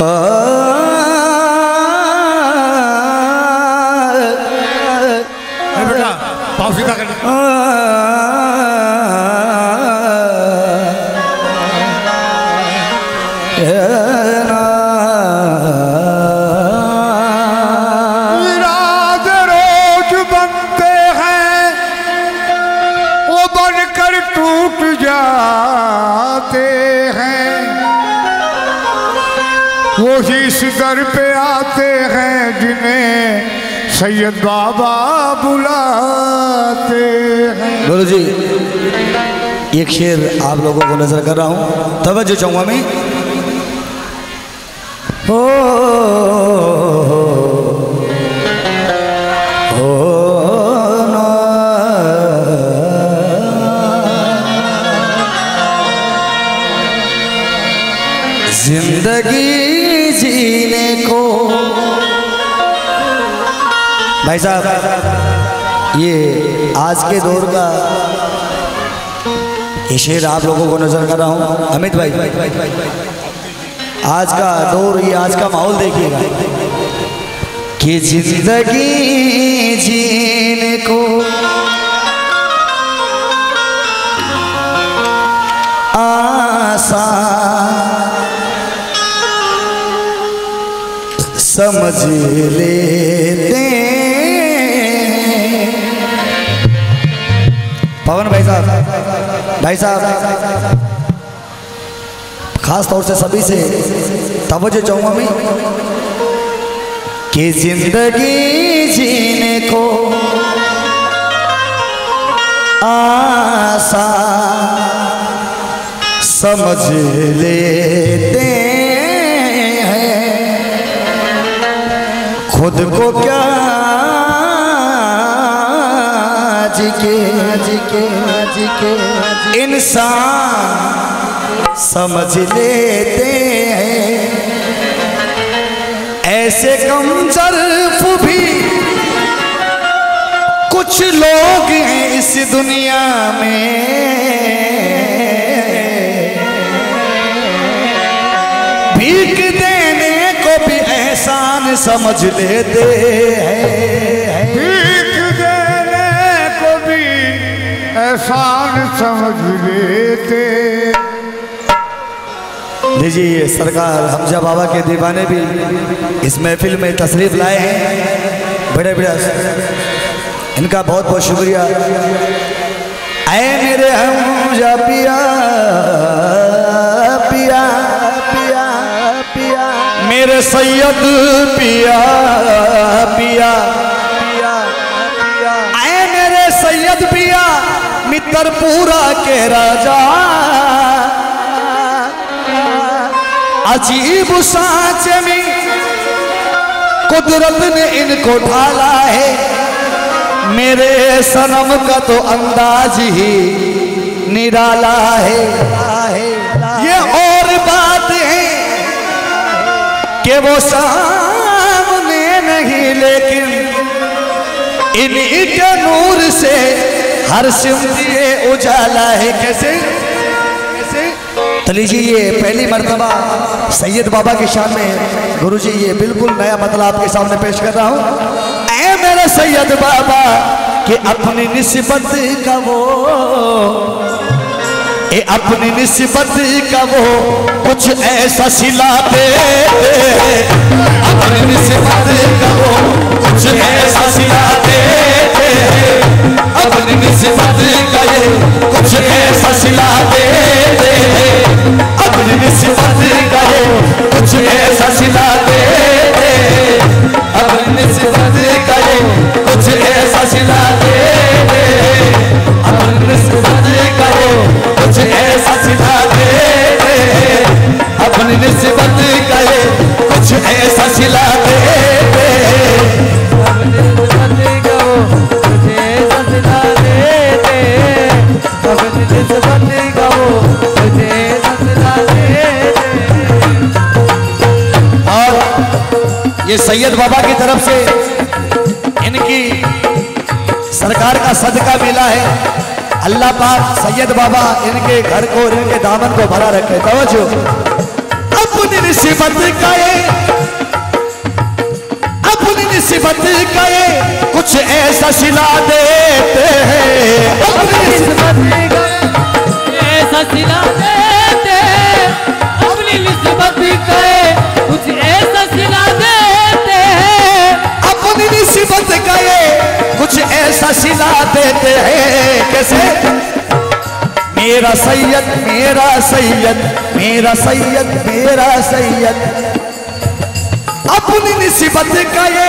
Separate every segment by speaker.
Speaker 1: अरे
Speaker 2: सैयद बाबा बुलाते हैं।
Speaker 3: गुरु जी एक शेर आप लोगों को नज़र कर रहा हूँ। तवज्जो चाहूँगा मैं ओ, ज़िंदगी भाई साहब, ये आज के दौर का ये शेर आप लोगों को नज़र कर रहा हूँ। अमित भाई, आज का दौर, ये आज का माहौल देखिएगा। कि ज़िंदगी जीने को आसान समझ लेते भाई साहब, खास तौर से सभी से तवज्जो चाहूँगा मैं कि ज़िंदगी जीने को आसान समझ लेते हैं। खुद को क्या जिके जिके जिके। इंसान समझ लेते हैं। ऐसे कम भी कुछ लोग हैं इस दुनिया में। भीख देने को भी एहसान समझ लेते हैं।
Speaker 2: एहसान समझ लेते।
Speaker 3: लीजिए सरकार हमजा बाबा के दीवाने भी इस महफिल में तशरीफ़ लाए हैं। बड़े बड़े इनका बहुत बहुत शुक्रिया। आए मेरे हमजा पिया पिया पिया पिया। मेरे सैयद पिया पिया। मित्रपुरा के राजा। अजीब सांच में कुदरत ने इनको ढाला है। मेरे सनम का तो अंदाज ही निराला है। ये और बात है कि वो सामने नहीं, लेकिन इन्हीं के नूर से हर सिमत ये उजाला है कैसे? कैसे? तो लीजिए ये पहली मरतबा सैयद बाबा की शान में गुरु जी ये बिल्कुल नया मतलब आपके सामने पेश कर रहा हूँ। ऐ मेरे सैयद बाबा कि अपनी निस्बत का वो, ए अपनी निस्बत का वो कुछ ऐसा सिलाते अपनी निस्बत का वो कुछ ऐसा सिलाते अपनी निस्बत का कुछ ऐसा दे अपनी निस्बत का ये कुछ ऐसा दे अपनी निस्बत का कुछ ऐसा दे अपनी निस्बत सैयद बाबा की तरफ़ से इनकी सरकार का सदका मिला है। अल्लाह पाक सैयद बाबा इनके घर को और इनके दामन को भरा रखे। तवज्जो। अपनी निस्बत का ये, अपनी निस्बत का ये कुछ ऐसा सिला देते हैं। अपनी निस्बत
Speaker 4: ऐसा सिला देते
Speaker 3: मेरा सैयद मेरा सैयद मेरा सैयद मेरा सैयद। अपनी निस्बत का ये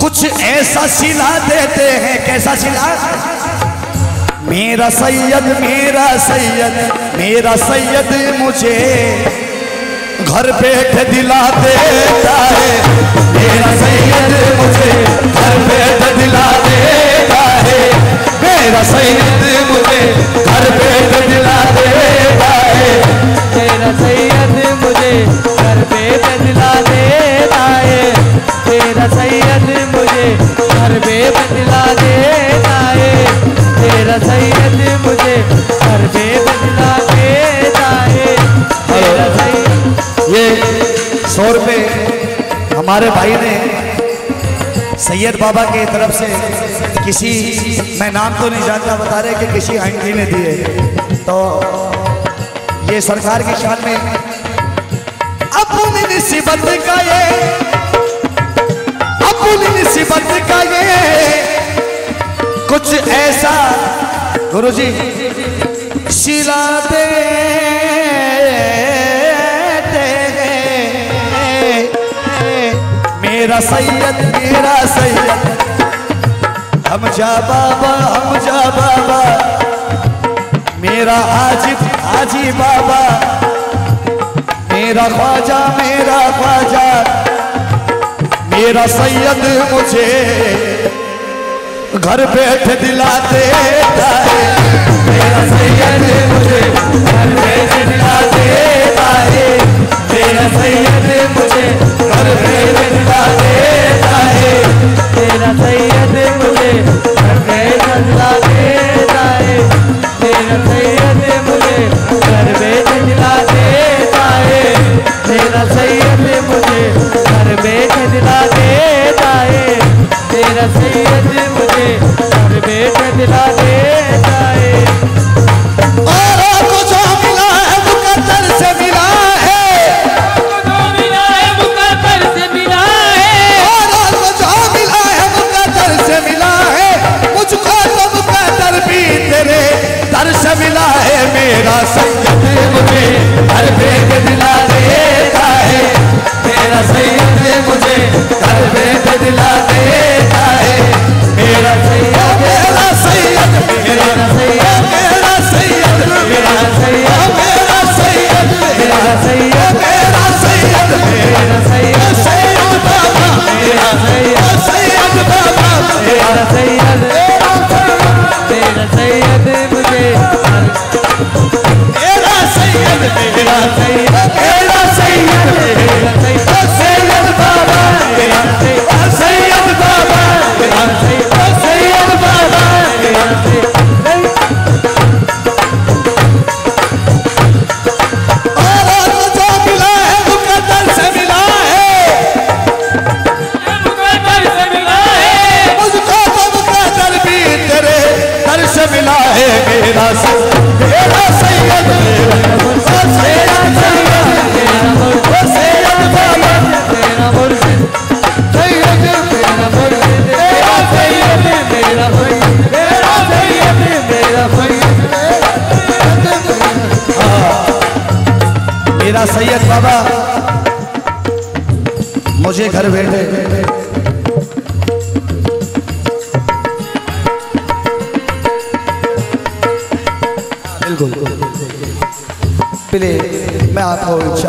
Speaker 3: कुछ ऐसा सिला देते हैं, कैसा सिला? मेरा सैयद मेरा सैयद मेरा सैयद मुझे घर बैठ दिला देता है। मेरा सैयद मुझे घर बैठ दिला देता है। मेरा सैयद मुझे घर बैठ दिला देता है
Speaker 4: तेरा सैयद मुझे घर पे बदला देता है तेरा सैयद मुझे घर पे बदला देता है तेरा सैयद मुझे घर पे बदला देता है तेरा सैयद
Speaker 3: ये सौ रुपये हमारे भाई ने सैयद बाबा की तरफ़ से किसी, मैं नाम तो नहीं जानता, बता रहे कि किसी आंटी ने दिए। तो ये सरकार की शान में अपनी निस्बत का ये, अपनी निस्बत का ये। कुछ ऐसा गुरुजी देते हैं मेरा सैयद मेरा सैयद। हम जा बाबा, हम जा बाबा। मेरा आजिब आजी बाबा। मेरा ख्वाजा मेरा ख्वाजा। मेरा सैयद मुझे घर बैठ दिला देता है मेरा सैयद मुझे घर बैठ दिला देता है मेरा सैयद मुझे घर बैठ दिला देता है
Speaker 4: तेरा सैयद मुझे
Speaker 3: रे गंगा दे जाए। तेरा सैया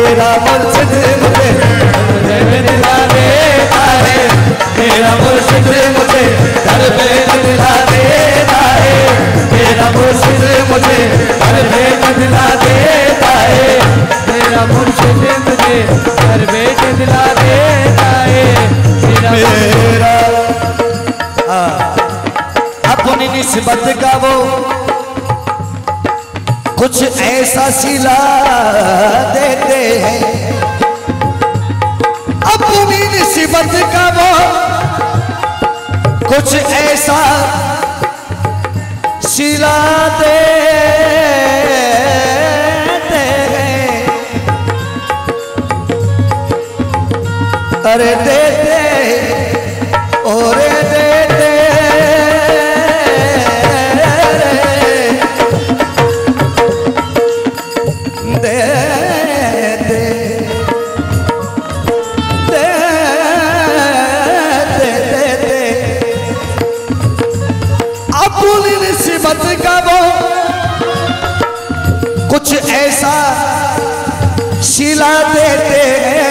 Speaker 3: मेरा मुर्शिद मुझे।
Speaker 4: मुझे दिला देता है मेरा मुर्शिद मुझे। घर पे दिला देता है मेरा मुर्शिद मुझे। घर पे दिला देता है मेरा मुर्शिद मुझे। घर पे दिला देता है मेरा
Speaker 3: मेरा हाँ, अपनी निस्बत का वो कुछ ऐसा सिला देते हैं। अपनी निस्बत का वो कुछ ऐसा सिला हैं। अरे देते कुछ ऐसा सिला देते हैं।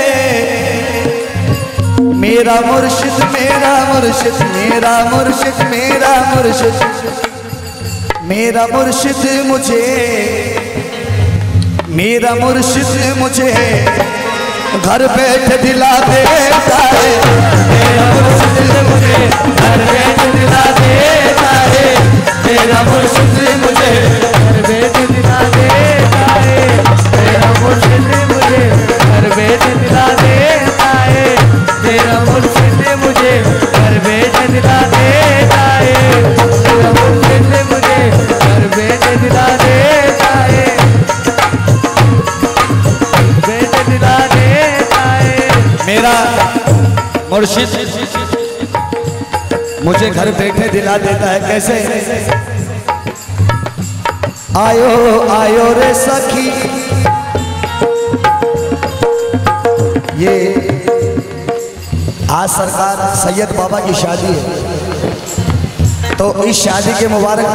Speaker 3: मेरा मुर्शिद मेरा मुर्शिद मेरा मुर्शिद मेरा मुर्शिद। मेरा मुर्शिद मुझे, मेरा मुर्शिद मुझे घर बैठे दिला देता है।
Speaker 4: मेरा मुर्शिद मुझे घर पे दिला देता मेरा मुर्शिद मुझे घर पे दिला देता है मेरा मुर्शिद मुझे घर पे दिला देता है मेरा मुर्शिद मुझे घर पे दिला देता है मेरा मुर्शिद मुझे घर पे दिला देता है बेट दिला देता है
Speaker 3: मेरा मुर्शिद मुझे घर बैठे दिला देता है कैसे? आयो आयो रे सखी। ये आज सरकार सैयद बाबा की शादी है। तो इस शादी के मुबारक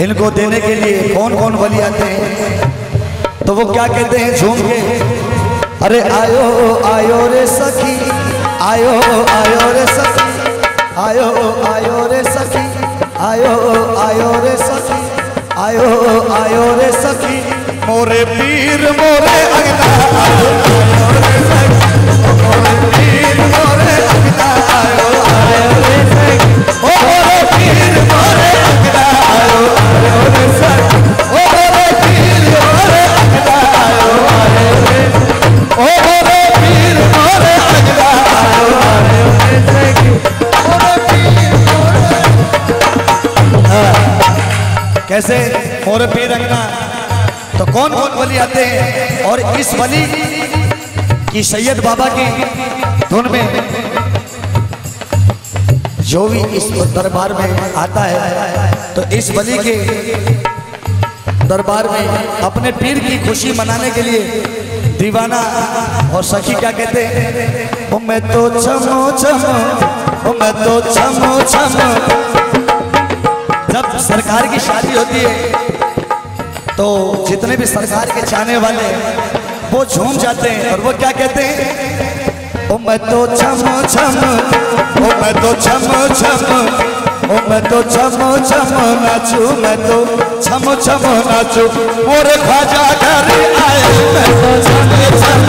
Speaker 3: इनको देने के लिए कौन कौन वली आते हैं? तो वो क्या कहते हैं? झूम के। अरे आयो आयो रे सखी, आयो आयो रे सखी। आयो आयो रे सखी आयो आयो रे सखी आयो आयो रे सखी। मोरे पीर मोरे अगना आयो आयो रे सखी मोरे पीर मोरे अगना आयो आयो रे सखी मोरे पीर मोरे अगना आयो आयो रे सखी। कैसे मोरे पीर अगना तो कौन कौन वली आते हैं? और इस वली की सैयद बाबा की धुन में जो भी इस दरबार में आता है तो इस वली के दरबार में अपने पीर की खुशी मनाने के लिए दीवाना और सखी क्या कहते हैं? मैं तो छमो छमो मैं तो छमो छमो जब सरकार की शादी होती है तो जितने भी सरकार के चाहने वाले, वो झूम जाते हैं और वो क्या कहते हैं? ओ मैं तो छम छम ओ मैं तो छम छम ओ मैं तो छम छम नाचू मैं तो छम छम नाचू। मोरे ख्वाजा घर आए, मैं तो छम छम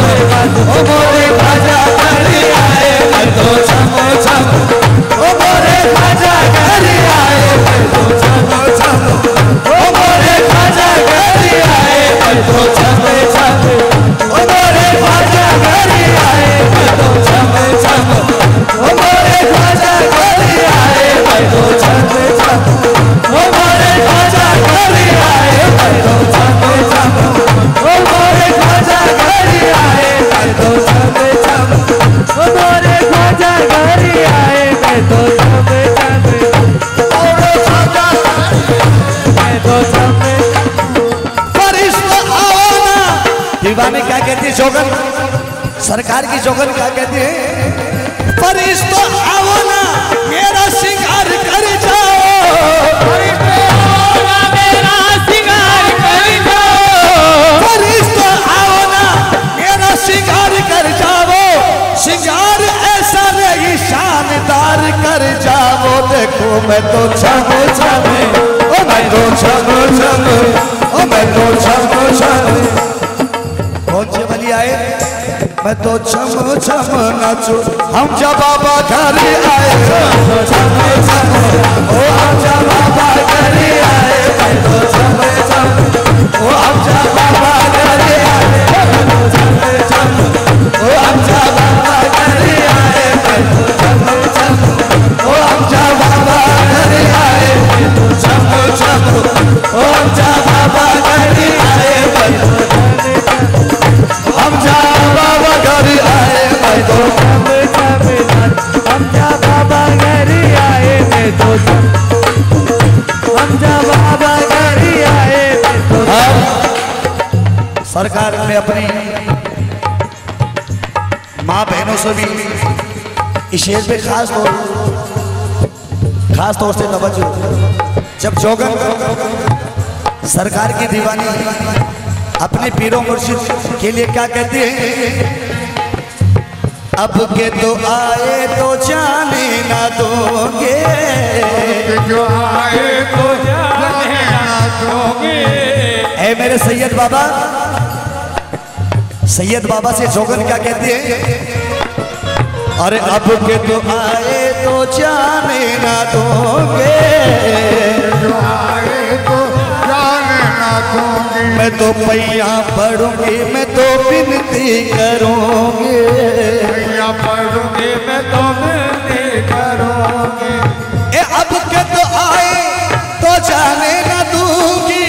Speaker 3: ओ मोरे ख्वाजा घर आए, मैं तो छम छम Oh, तो छम छम ओ मैं तो छम छम ओ मैं तो छम छम कौन वाली आए मैं तो छम छम नाचू। हम जब बाबा घर आए। तो छम छम। ओ हम जब बाबा घर आए। मैं तो छम छम। ओ हम जब बाबा सरकार ने अपनी माँ बहनों से भी इस शेर पे खास तौर खास तौर से तवज्जो जब जोगन सरकार की दीवानी अपने पीरों मुर्शिद के लिए क्या कहते हैं? अब के तो आए तो जाने ना दोगे।
Speaker 2: जो आए तो जाने ना दोगे।
Speaker 3: ऐ मेरे सैयद बाबा सैयद बाबा से जोगन क्या कहते हैं? अरे अब के तो आए तो जाने ना दोगे।
Speaker 2: आए तो जाने ना दोगे
Speaker 3: मैं तो पैया पढ़ूँगी मैं तो विनती करूँगी।
Speaker 2: भैया पढ़ोगे मैं तो मिलते करूँगी।
Speaker 3: ए अब के तो आए तो जाने ना दूँगी।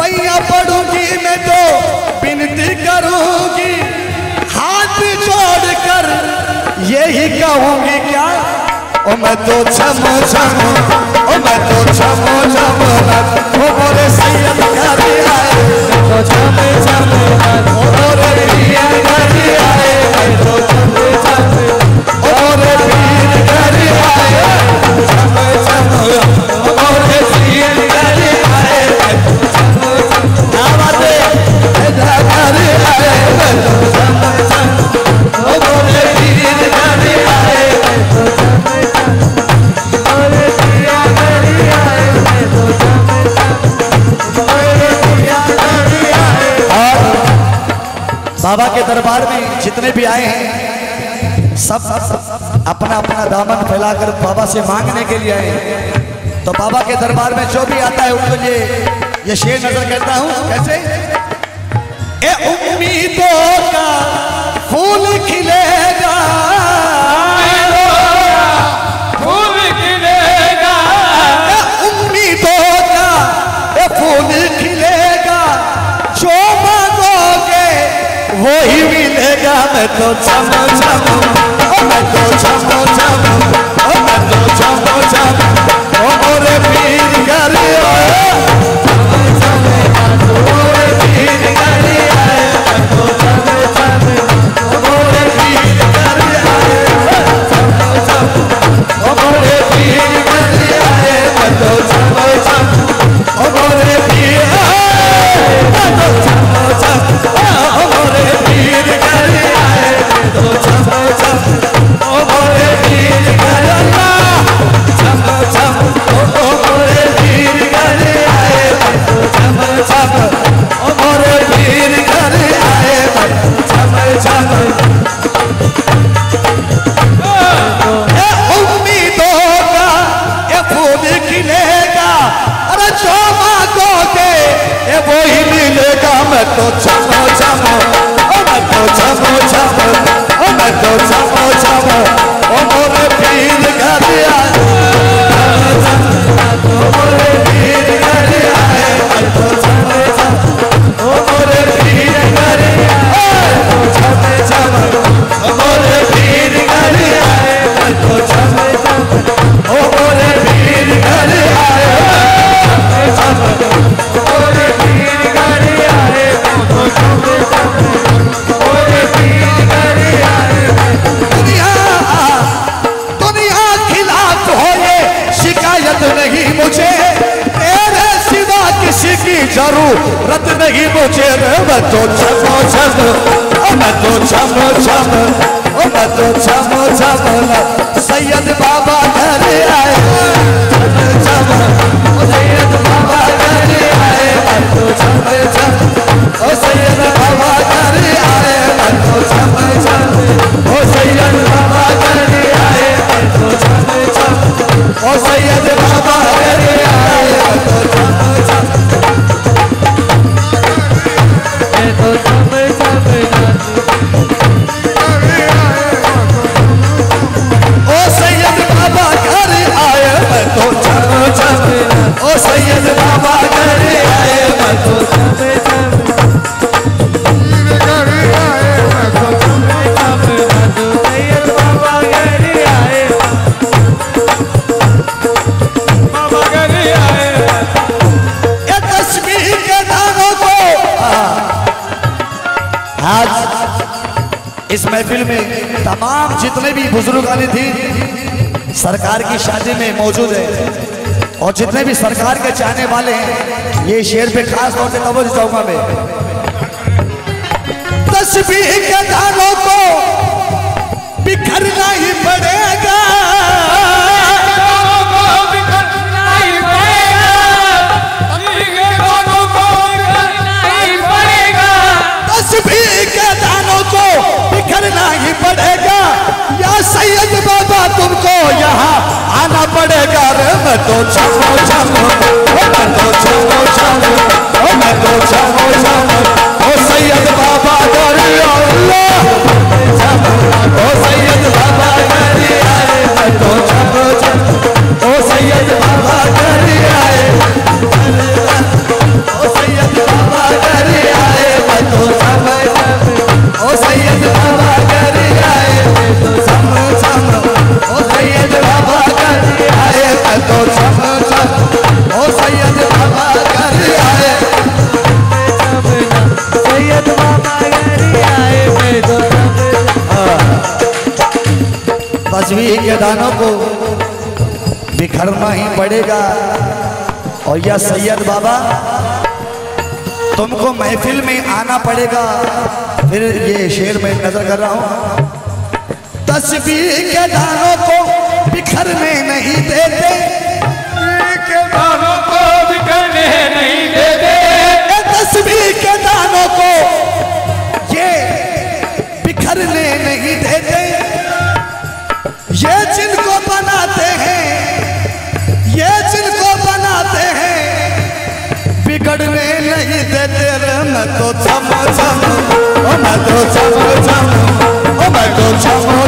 Speaker 3: पैया पढ़ूँगी मैं तो विनती करूँगी। हाथ जोड़कर यही कहूँगी क्या? ओ, मैं तो छमो छम, ओ, मैं तो छमो छम ओ बोले सैयद घर से मांगने के लिए आए। तो बाबा के दरबार में जो भी आता है उनको ये ये शेर नज़र करता हूँ। कैसे? ए उम्मीदों का फूल खिलेगा वही मिलेगा मैं तो छम छम मैं तो छम छम मैं तो छम आज इस महफिल में तमाम जितने भी बुज़ुर्ग आने थी, सरकार की शादी में मौजूद है। और जितने भी सरकार के चाहने वाले हैं, ये शेर पे खास तौर से तवज्जो चाहूँगा मैं। तस्बीह के दानों को बिखरना ही पड़ेगा। बिखरना ही पड़ेगा। या सैयद बाबा तुमको यहाँ आना पड़ेगा। रे मैं तो चलो चलो मैं तो चलो छमो यह सैयद बाबा तुमको महफिल में आना पड़ेगा। फिर ये शेर में नज़र कर रहा हूँ। तस्वीर के दानों को बिखरने नहीं देते।
Speaker 1: के दानों को बिखरने नहीं देते।
Speaker 3: तस्वीर के दानों को देते रे मैं तो छमो